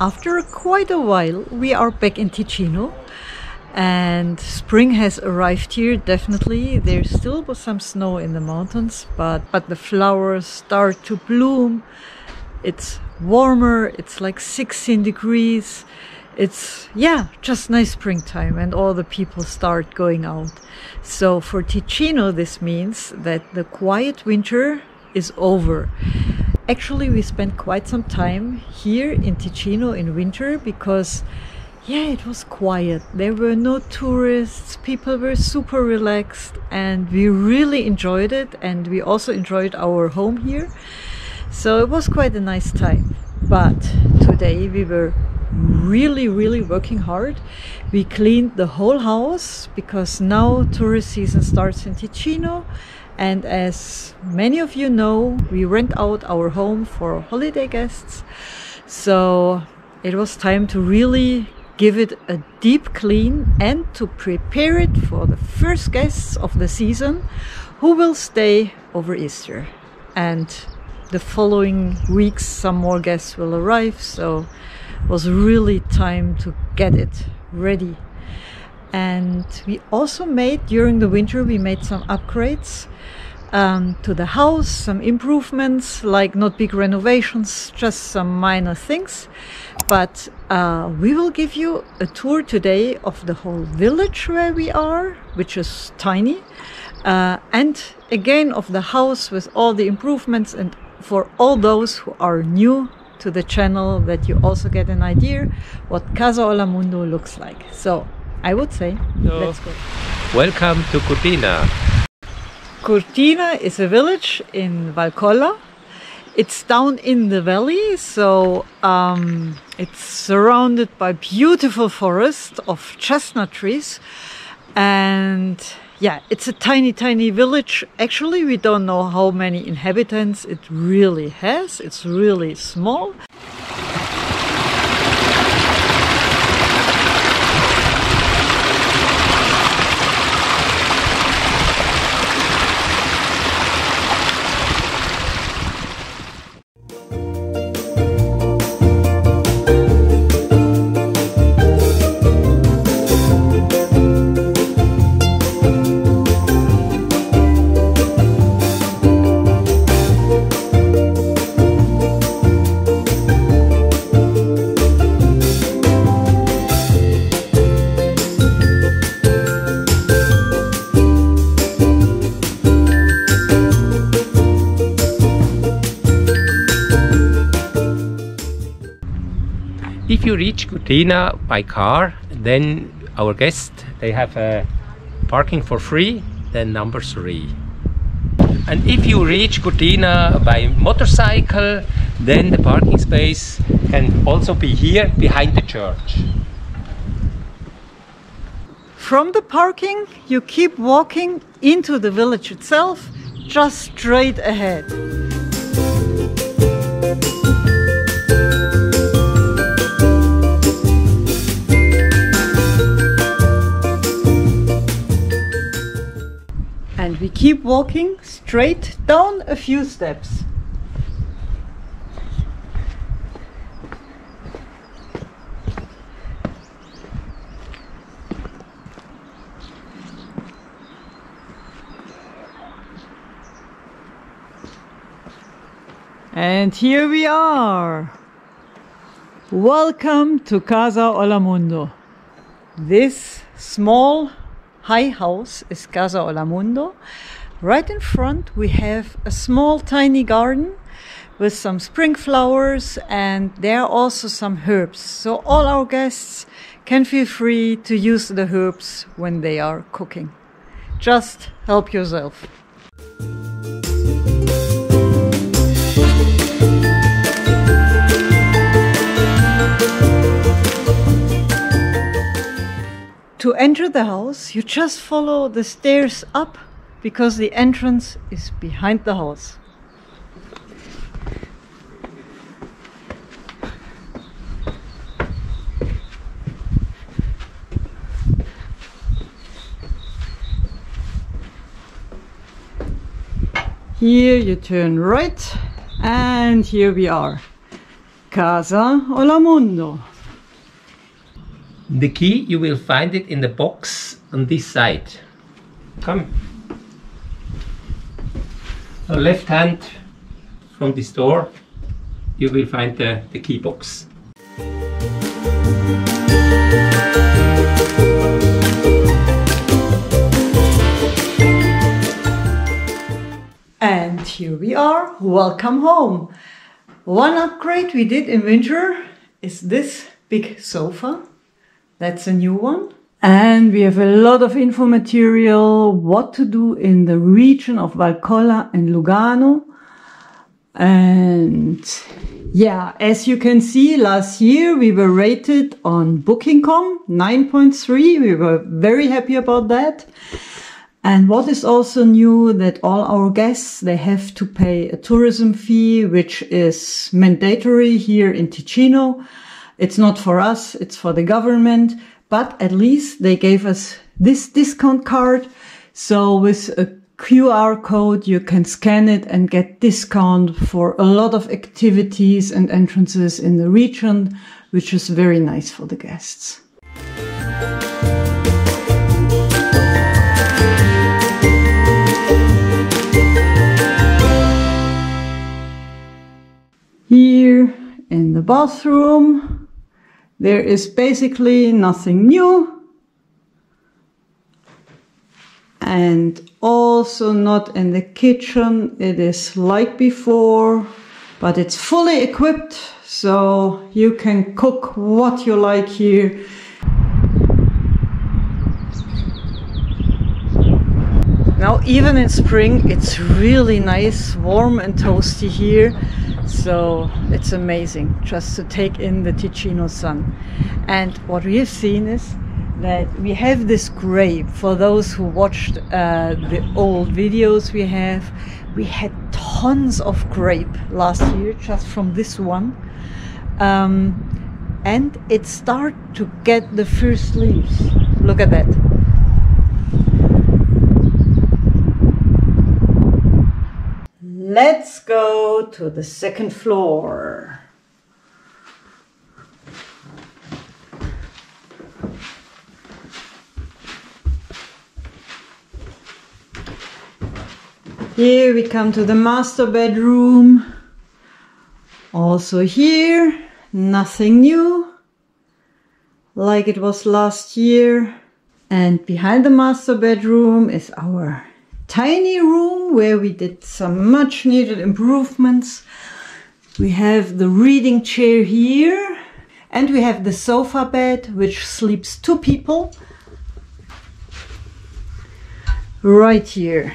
after quite a while, we are back in Ticino. And spring has arrived here, definitely. There still some snow in the mountains, but, but the flowers start to bloom. It's warmer, it's like 16 degrees. It's, yeah, just nice springtime, and all the people start going out. So for Ticino, this means that the quiet winter is over. Actually, we spent quite some time here in Ticino in winter because, yeah, it was quiet. There were no tourists, people were super relaxed, and we really enjoyed it. And we also enjoyed our home here. So it was quite a nice time. But today we were really, really working hard. We cleaned the whole house because now tourist season starts in Ticino and as many of you know, we rent out our home for holiday guests. So it was time to really give it a deep clean and to prepare it for the first guests of the season who will stay over Easter. And the following weeks, some more guests will arrive. So it was really time to get it ready. And we also made during the winter, we made some upgrades um, to the house, some improvements, like not big renovations, just some minor things. But uh, we will give you a tour today of the whole village where we are, which is tiny, uh, and again of the house with all the improvements. And for all those who are new to the channel, that you also get an idea what Casa Holamundo looks like. So I would say, so, let's go. Welcome to Curtina. Curtina is a village in Valcolla. It's down in the valley, so um, it's surrounded by beautiful forest of chestnut trees. And yeah, it's a tiny, tiny village. Actually, we don't know how many inhabitants it really has. It's really small. If you reach Curtina by car, then our guests they have a parking for free, then number three. And if you reach Curtina by motorcycle, then the parking space can also be here behind the church. From the parking, you keep walking into the village itself, just straight ahead. And we keep walking straight down a few steps. And here we are. Welcome to Casa Holamundo. This small high house is Casa Holamundo. Right in front we have a small tiny garden with some spring flowers and there are also some herbs. So all our guests can feel free to use the herbs when they are cooking. Just help yourself. To enter the house, you just follow the stairs up because the entrance is behind the house. Here you turn right, and here we are. Casa Holamundo. The key, you will find it in the box on this side. Come. Left hand from this door, you will find the, the key box. And here we are. Welcome home. One upgrade we did in winter is this big sofa. That's a new one. And we have a lot of info material, what to do in the region of Valcolla and Lugano. And yeah, as you can see, last year we were rated on Booking.com 9.3. We were very happy about that. And what is also new that all our guests, they have to pay a tourism fee, which is mandatory here in Ticino. It's not for us, it's for the government, but at least they gave us this discount card. So with a QR code, you can scan it and get discount for a lot of activities and entrances in the region, which is very nice for the guests. Here in the bathroom, there is basically nothing new. And also not in the kitchen. It is like before, but it's fully equipped. So you can cook what you like here. Now, even in spring, it's really nice, warm and toasty here. So it's amazing just to take in the Ticino sun. And what we have seen is that we have this grape. For those who watched uh, the old videos we have, we had tons of grape last year just from this one. Um, and it started to get the first leaves. Look at that. Let's go to the second floor. Here we come to the master bedroom. Also here, nothing new, like it was last year. And behind the master bedroom is our tiny room where we did some much needed improvements. We have the reading chair here and we have the sofa bed which sleeps two people right here.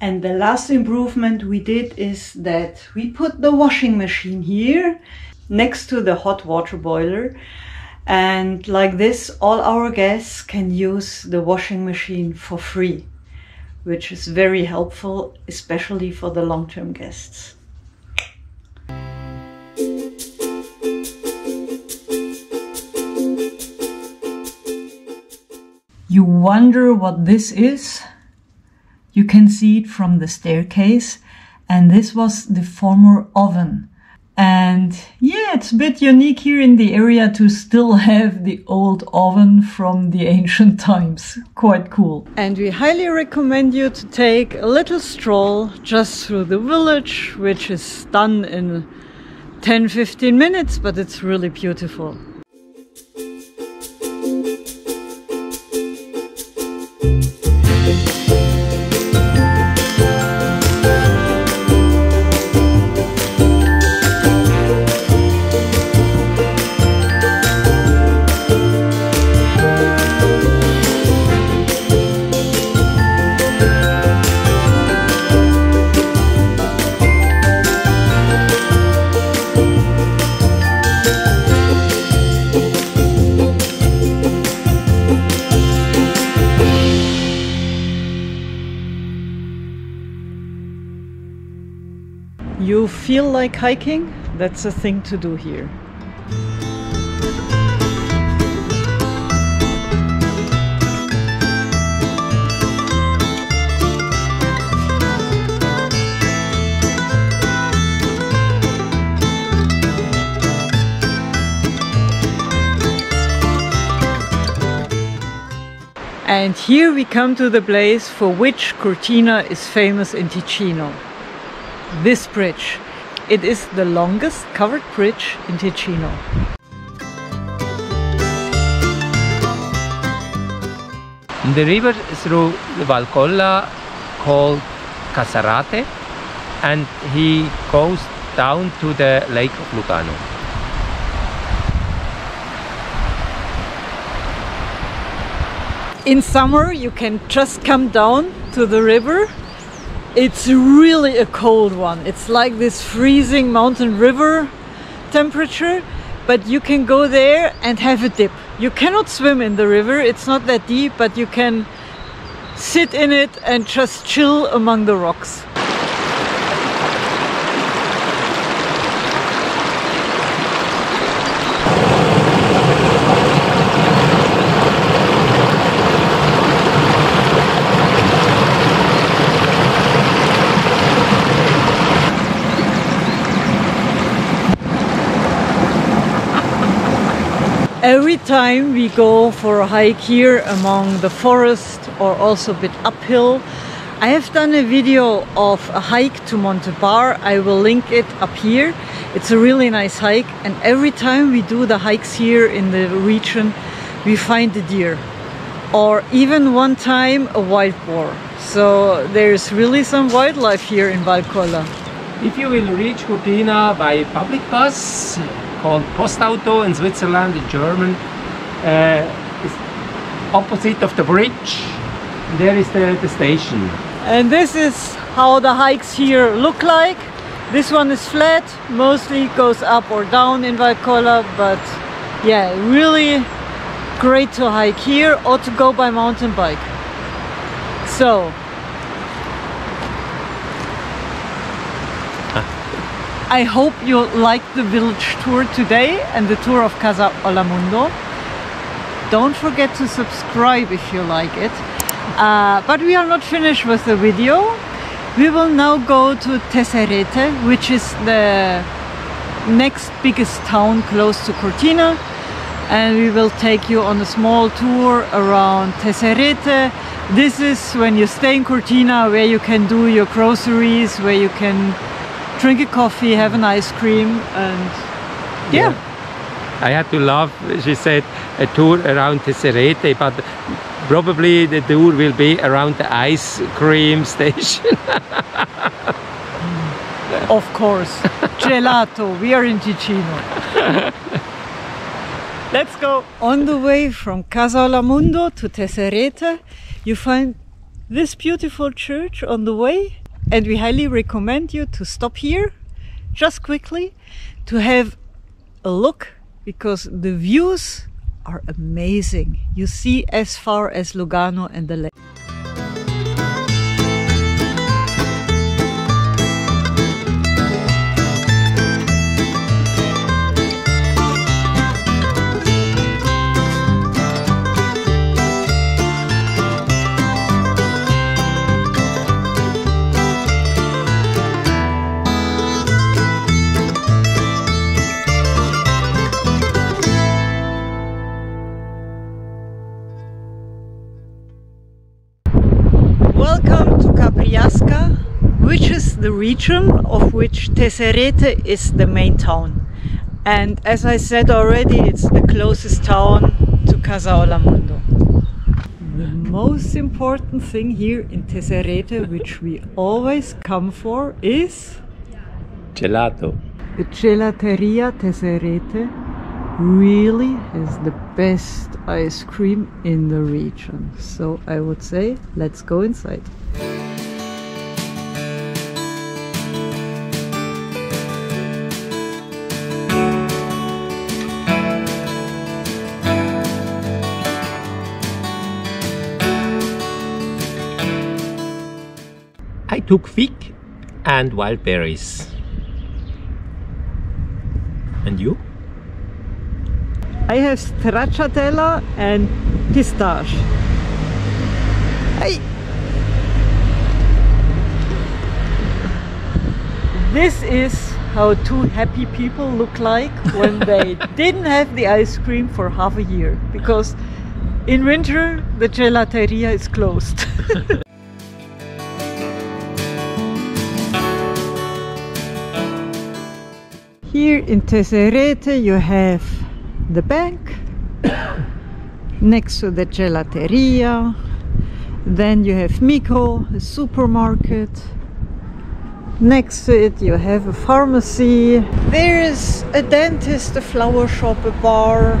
And the last improvement we did is that we put the washing machine here next to the hot water boiler. And like this, all our guests can use the washing machine for free, which is very helpful, especially for the long-term guests. You wonder what this is? You can see it from the staircase and this was the former oven. And yeah, it's a bit unique here in the area to still have the old oven from the ancient times. Quite cool. And we highly recommend you to take a little stroll just through the village, which is done in 10 15 minutes, but it's really beautiful. like hiking, that's a thing to do here. And here we come to the place for which Curtina is famous in Ticino. This bridge. It is the longest covered bridge in Ticino. The river through the Valcolla called Cassarate and he goes down to the Lake of Lugano. In summer, you can just come down to the river. It's really a cold one. It's like this freezing mountain river temperature, but you can go there and have a dip. You cannot swim in the river, it's not that deep, but you can sit in it and just chill among the rocks. Every time we go for a hike here among the forest or also a bit uphill, I have done a video of a hike to Monte Bar. I will link it up here. It's a really nice hike and every time we do the hikes here in the region, we find a deer or even one time a wild boar. So there's really some wildlife here in Valcolla. If you will reach Curtina by public bus, called Postauto in Switzerland, in German. Uh, opposite of the bridge, there is the, the station. And this is how the hikes here look like. This one is flat, mostly goes up or down in Valcolla, but yeah, really great to hike here or to go by mountain bike. So, I hope you liked the village tour today and the tour of Casa Holamundo. Don't forget to subscribe if you like it. Uh, but we are not finished with the video. We will now go to Tesserete, which is the next biggest town close to Curtina. And we will take you on a small tour around Tesserete. This is when you stay in Curtina, where you can do your groceries, where you can drink a coffee, have an ice cream, and yeah. yeah. I had to laugh. She said a tour around Tesserete, but probably the tour will be around the ice cream station. of course, gelato. We are in Ticino. Let's go. On the way from Casa Holamundo to Tesserete, you find this beautiful church on the way and we highly recommend you to stop here just quickly to have a look because the views are amazing. You see as far as Lugano and the lake. Region of which Tesserete is the main town. And as I said already, it's the closest town to Casa Holamundo. The most important thing here in Tesserete, which we always come for, is gelato. The Gelateria Tesserete really has the best ice cream in the region. So I would say, let's go inside. Took fig and wild berries. And you? I have stracciatella and pistache. Hey. This is how two happy people look like when they didn't have the ice cream for half a year because In winter, the gelateria is closed. Here in Tesserete you have the bank next to the gelateria. Then you have Miko, a supermarket. Next to it you have a pharmacy. There is a dentist, a flower shop, a bar.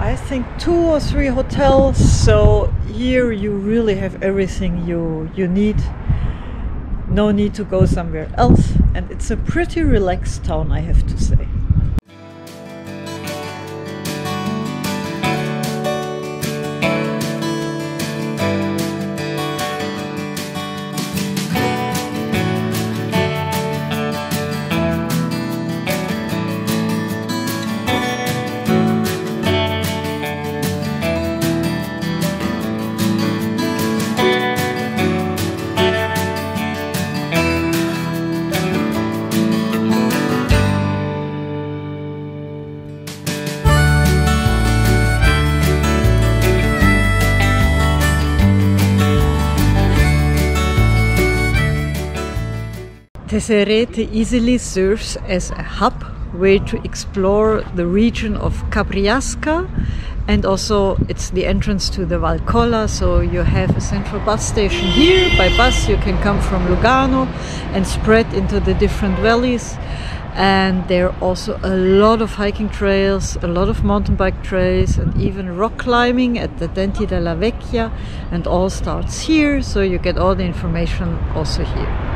I think two or three hotels. So here you really have everything you you need no need to go somewhere else, and it's a pretty relaxed town, I have to say. Tesserete easily serves as a hub where to explore the region of Capriasca and also it's the entrance to the Valcolla so you have a central bus station here. By bus you can come from Lugano and spread into the different valleys. And there are also a lot of hiking trails, a lot of mountain bike trails, and even rock climbing at the Denti della Vecchia, and all starts here, so you get all the information also here.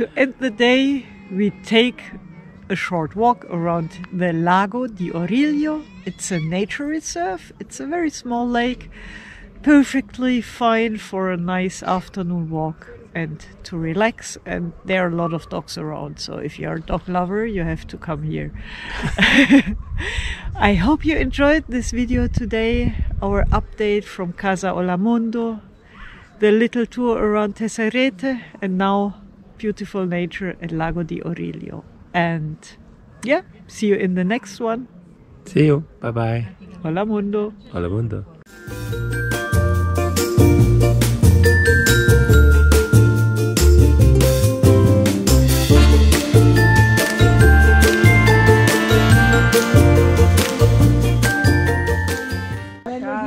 To end the day, we take a short walk around the Lago di Origlio. It's a nature reserve. It's a very small lake, perfectly fine for a nice afternoon walk and to relax. And there are a lot of dogs around, so if you're a dog lover, you have to come here. I hope you enjoyed this video today, our update from Casa Holamundo, the little tour around Tesserete, and now beautiful nature at Lago di Origlio. And yeah, see you in the next one. See you. Bye bye. Hola mundo. Hola mundo.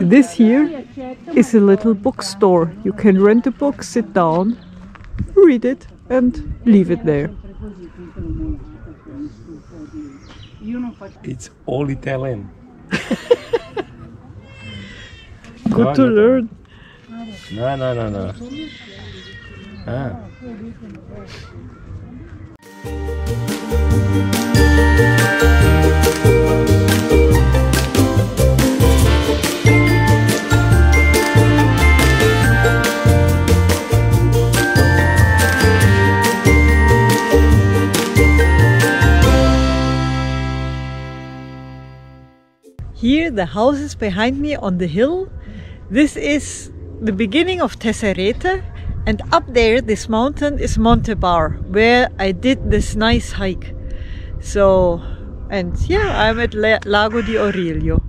This here is a little bookstore. You can rent a book, sit down, read it, and leave it there. It's all Italian. Good to learn. No, no, no, no. Ah. The houses behind me on the hill, this is the beginning of Tesserete, and up there, this mountain is Monte Bar, where I did this nice hike. So, and yeah, I'm at Lago di Origlio.